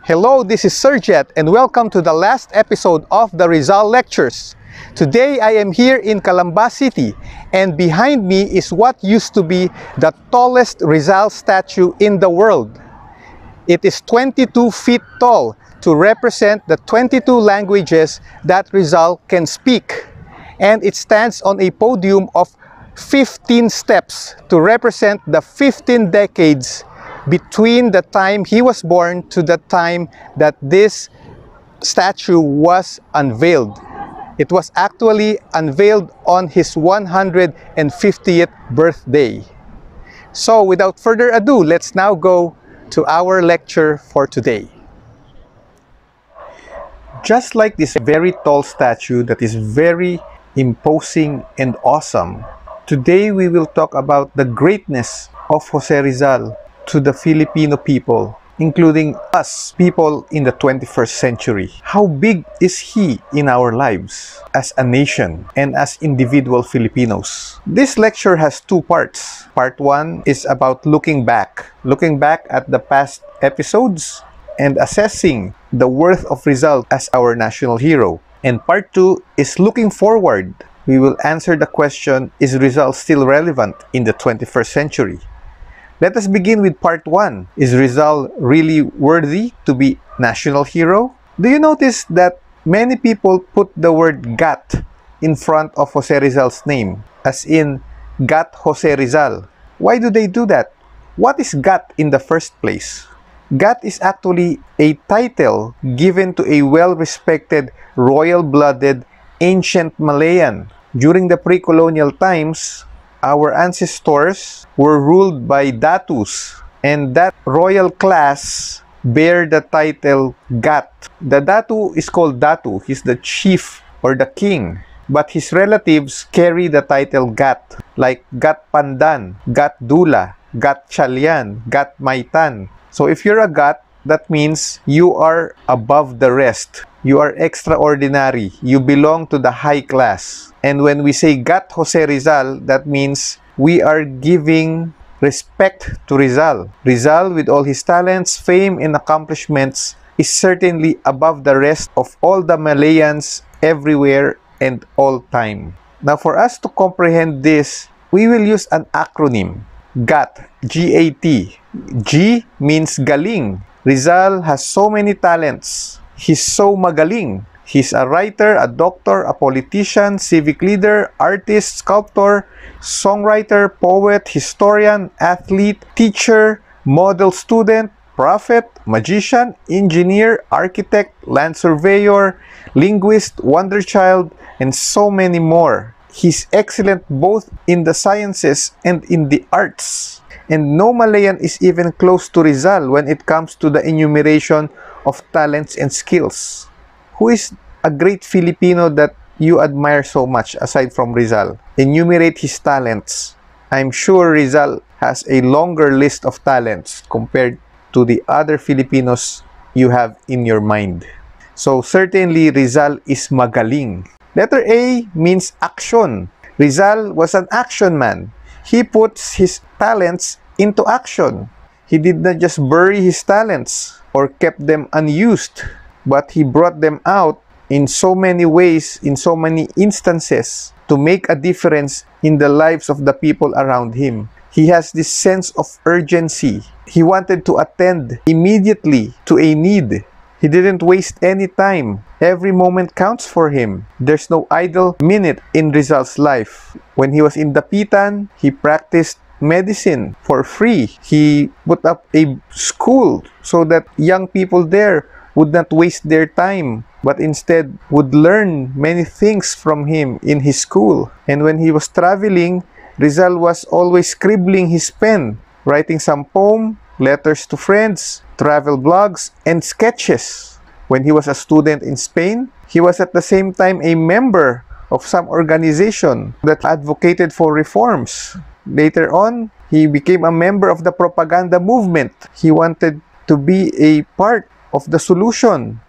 Hello, this is Sir Jet and welcome to the last episode of the Rizal Lectures. Today I am here in Calamba City and behind me is what used to be the tallest Rizal statue in the world. It is 22 feet tall to represent the 22 languages that Rizal can speak. And it stands on a podium of 15 steps to represent the 15 decades between the time he was born to the time that this statue was unveiled. It was actually unveiled on his 150th birthday. So without further ado, let's now go to our lecture for today. Just like this very tall statue that is very imposing and awesome, today we will talk about the greatness of Jose Rizal to the Filipino people, including us, people in the 21st century. How big is he in our lives as a nation and as individual Filipinos? This lecture has two parts. Part one is about looking back, looking back at the past episodes and assessing the worth of Rizal as our national hero. And part two is looking forward. We will answer the question, is Rizal still relevant in the 21st century? Let us begin with part 1. Is Rizal really worthy to be national hero? Do you notice that many people put the word GAT in front of Jose Rizal's name, as in GAT Jose Rizal? Why do they do that? What is GAT in the first place? GAT is actually a title given to a well-respected, royal-blooded, ancient Malayan. During the pre-colonial times, our ancestors were ruled by datus, and that royal class bear the title Gat. The datu is called datu. He's the chief or the king. But his relatives carry the title Gat, like Gat Pandan, Gat Dula, Gat Chalian, Gat Maitan. So if you're a Gat, that means you are above the rest. You are extraordinary. You belong to the high class. And when we say Gat Jose Rizal, that means we are giving respect to Rizal. Rizal, with all his talents, fame, and accomplishments, is certainly above the rest of all the Malayans everywhere and all time. Now, for us to comprehend this, we will use an acronym, GAT, G-A-T. G means galing. Rizal has so many talents. He's so magaling. He's a writer, a doctor, a politician, civic leader, artist, sculptor, songwriter, poet, historian, athlete, teacher, model student, prophet, magician, engineer, architect, land surveyor, linguist, wonder child, and so many more. He's excellent both in the sciences and in the arts. And no Malayan is even close to Rizal when it comes to the enumeration of talents and skills. Who is a great Filipino that you admire so much aside from Rizal? Enumerate his talents. I'm sure Rizal has a longer list of talents compared to the other Filipinos you have in your mind. So certainly Rizal is magaling. Letter A means action. Rizal was an action man. He puts his talents into action. He did not just bury his talents or kept them unused, but he brought them out in so many ways, in so many instances, to make a difference in the lives of the people around him. He has this sense of urgency. He wanted to attend immediately to a need. He didn't waste any time. Every moment counts for him. There's no idle minute in Rizal's life. When he was in Dapitan, he practiced medicine for free. He put up a school so that young people there would not waste their time but instead would learn many things from him in his school. And when he was traveling, Rizal was always scribbling his pen, writing some poem, letters to friends, travel blogs, and sketches. When he was a student in Spain, he was at the same time a member of some organization that advocated for reforms. Later on, he became a member of the propaganda movement. He wanted to be a part of the solution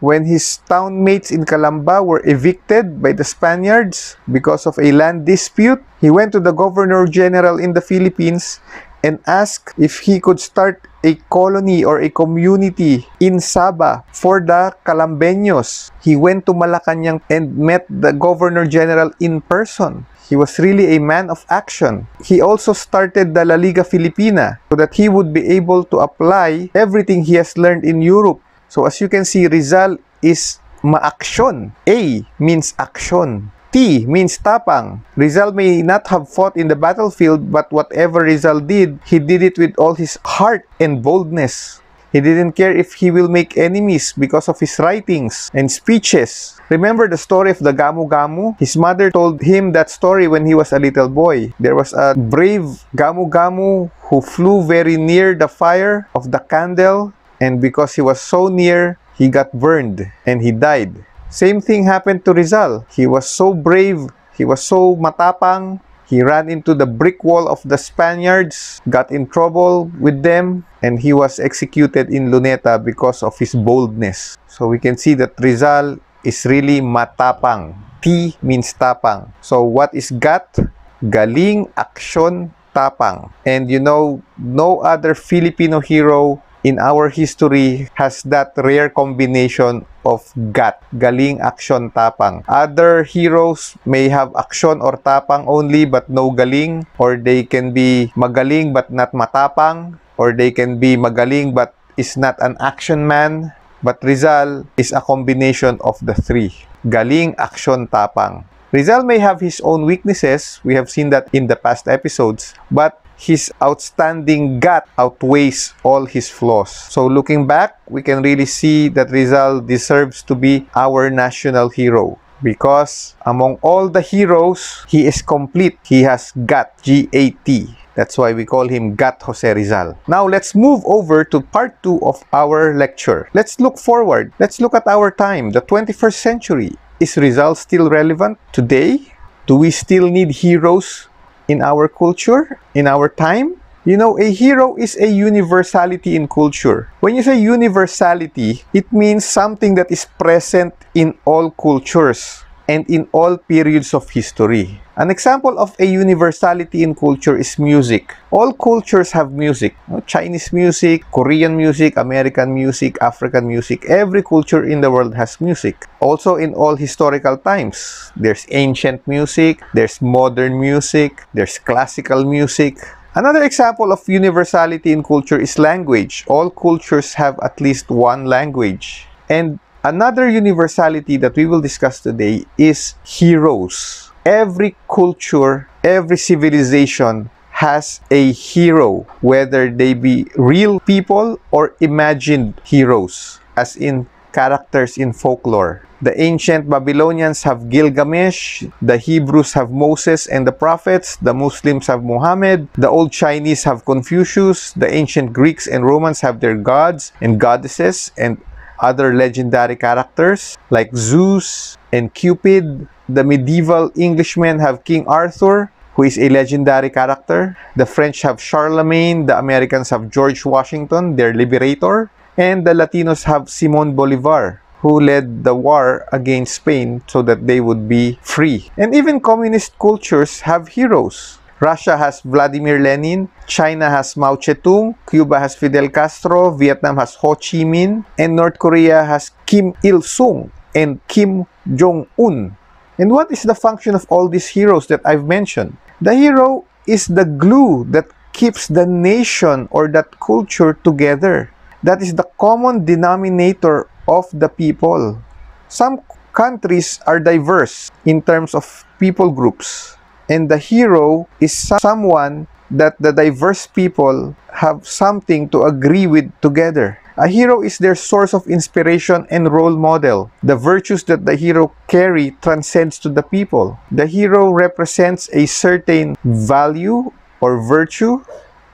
when his townmates in Calamba were evicted by the Spaniards because of a land dispute, he went to the Governor General in the Philippines and asked if he could start a colony or a community in Sabah for the Calambeños. He went to Malacanang and met the Governor General in person. He was really a man of action. He also started the La Liga Filipina so that he would be able to apply everything he has learned in Europe. So as you can see, Rizal is maaksyon. A means action. T means tapang. Rizal may not have fought in the battlefield, but whatever Rizal did, he did it with all his heart and boldness. He didn't care if he will make enemies because of his writings and speeches. Remember the story of the Gamu Gamu? His mother told him that story when he was a little boy. There was a brave Gamu Gamu who flew very near the fire of the candle and because he was so near, he got burned and he died. Same thing happened to Rizal. He was so brave, he was so matapang, he ran into the brick wall of the Spaniards, got in trouble with them, and he was executed in Luneta because of his boldness. So we can see that Rizal is really matapang. T means tapang. So what is gat? Galing, aksyon, tapang. And you know, no other Filipino hero in our history has that rare combination of gat, galing, action, tapang. Other heroes may have action or tapang only but no galing or they can be magaling but not matapang or they can be magaling but is not an action man. But Rizal is a combination of the three. Galing, action, tapang. Rizal may have his own weaknesses. We have seen that in the past episodes. But his outstanding gat outweighs all his flaws. So looking back, we can really see that Rizal deserves to be our national hero because among all the heroes, he is complete. He has gat, G-A-T. That's why we call him Gat Jose Rizal. Now let's move over to part 2 of our lecture. Let's look forward. Let's look at our time, the 21st century. Is Rizal still relevant today? Do we still need heroes in our culture, in our time. You know, a hero is a universality in culture. When you say universality, it means something that is present in all cultures and in all periods of history. An example of a universality in culture is music. All cultures have music. Chinese music, Korean music, American music, African music. Every culture in the world has music. Also in all historical times. There's ancient music, there's modern music, there's classical music. Another example of universality in culture is language. All cultures have at least one language. And Another universality that we will discuss today is heroes. Every culture, every civilization has a hero, whether they be real people or imagined heroes, as in characters in folklore. The ancient Babylonians have Gilgamesh, the Hebrews have Moses and the prophets, the Muslims have Muhammad, the old Chinese have Confucius, the ancient Greeks and Romans have their gods and goddesses, and other legendary characters like Zeus and Cupid. The medieval Englishmen have King Arthur, who is a legendary character. The French have Charlemagne. The Americans have George Washington, their liberator. And the Latinos have Simon Bolivar, who led the war against Spain so that they would be free. And even communist cultures have heroes. Russia has Vladimir Lenin, China has Mao Zedong, Cuba has Fidel Castro, Vietnam has Ho Chi Minh, and North Korea has Kim Il-sung and Kim Jong-un. And what is the function of all these heroes that I've mentioned? The hero is the glue that keeps the nation or that culture together. That is the common denominator of the people. Some countries are diverse in terms of people groups. And the hero is someone that the diverse people have something to agree with together. A hero is their source of inspiration and role model. The virtues that the hero carry transcends to the people. The hero represents a certain value or virtue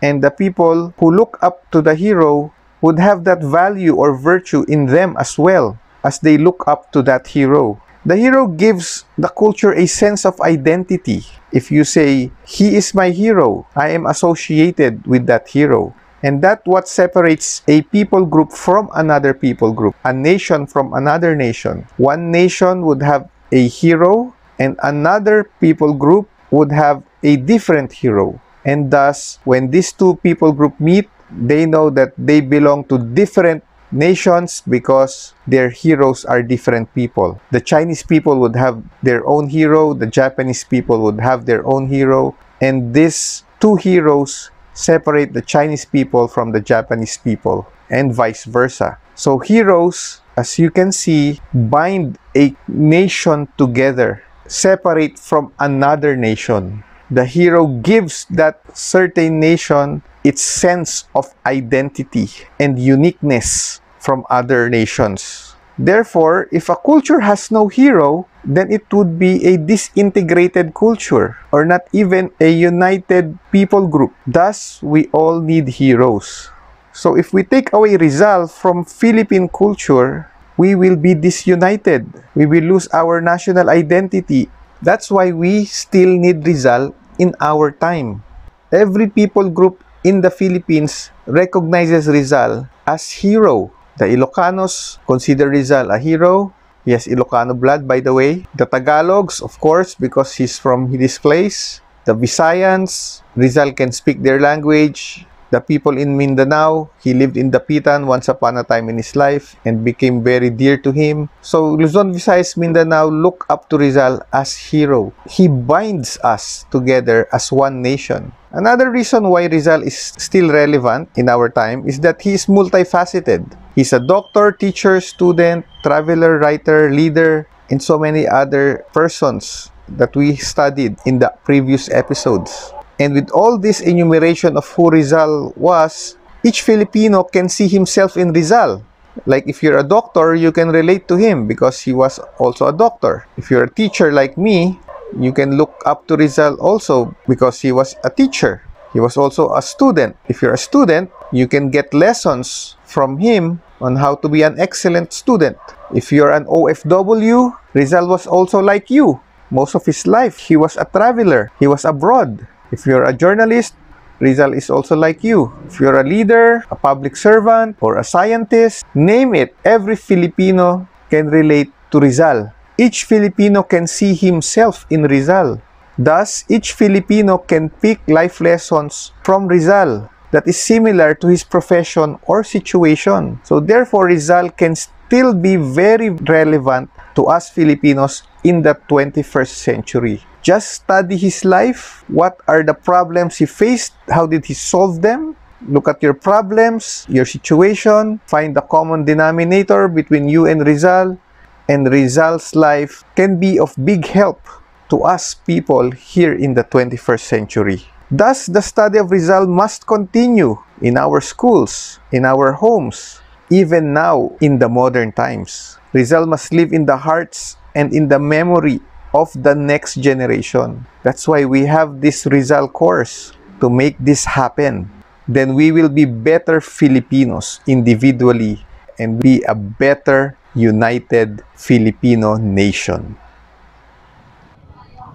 and the people who look up to the hero would have that value or virtue in them as well as they look up to that hero. The hero gives the culture a sense of identity. If you say, he is my hero, I am associated with that hero. And that what separates a people group from another people group, a nation from another nation. One nation would have a hero and another people group would have a different hero. And thus, when these two people group meet, They know that they belong to different nations because their heroes are different people. The Chinese people would have their own hero, the Japanese people would have their own hero, and these two heroes separate the Chinese people from the Japanese people and vice versa. So heroes, as you can see, bind a nation together, separate from another nation. The hero gives that certain nation its sense of identity and uniqueness from other nations. Therefore, if a culture has no hero, then it would be a disintegrated culture or not even a united people group. Thus, we all need heroes. So if we take away Rizal from Philippine culture, we will be disunited. We will lose our national identity. That's why we still need Rizal in our time. Every people group in the Philippines recognizes Rizal as hero. The Ilocanos consider Rizal a hero. He has Ilocano blood, by the way. The Tagalogs, of course, because he's from this place. The Visayans, Rizal can speak their language. The people in Mindanao, he lived in Dapitan once upon a time in his life and became very dear to him. So Luzon, Visayas, Mindanao look up to Rizal as hero. He binds us together as one nation. Another reason why Rizal is still relevant in our time is that he is multifaceted. He's a doctor, teacher, student, traveler, writer, leader, and so many other persons that we studied in the previous episodes. And with all this enumeration of who Rizal was, each Filipino can see himself in Rizal. Like if you're a doctor, you can relate to him because he was also a doctor. If you're a teacher like me, you can look up to Rizal also because he was a teacher. He was also a student. If you're a student, you can get lessons from him on how to be an excellent student. If you're an OFW, Rizal was also like you. Most of his life, he was a traveler. He was abroad. If you're a journalist, Rizal is also like you. If you're a leader, a public servant, or a scientist, name it, every Filipino can relate to Rizal. Each Filipino can see himself in Rizal. Thus, each Filipino can pick life lessons from Rizal that is similar to his profession or situation. So therefore, Rizal can still be very relevant to us Filipinos in the 21st century. Just study his life. What are the problems he faced? How did he solve them? Look at your problems, your situation, find the common denominator between you and Rizal, and Rizal's life can be of big help to us people here in the 21st century. Thus, the study of Rizal must continue in our schools, in our homes, even now in the modern times. Rizal must live in the hearts and in the memory of the next generation. That's why we have this Rizal course to make this happen. Then we will be better Filipinos individually and be a better united Filipino nation.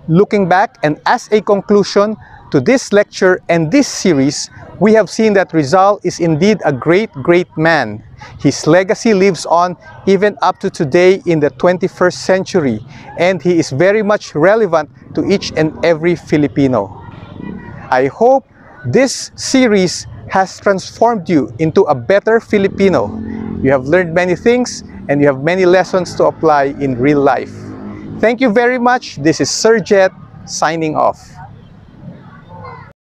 Looking back and as a conclusion to this lecture and this series, we have seen that Rizal is indeed a great, great man. His legacy lives on even up to today in the 21st century, and he is very much relevant to each and every Filipino. I hope this series has transformed you into a better Filipino. You have learned many things and you have many lessons to apply in real life. Thank you very much. This is Sir Jet signing off.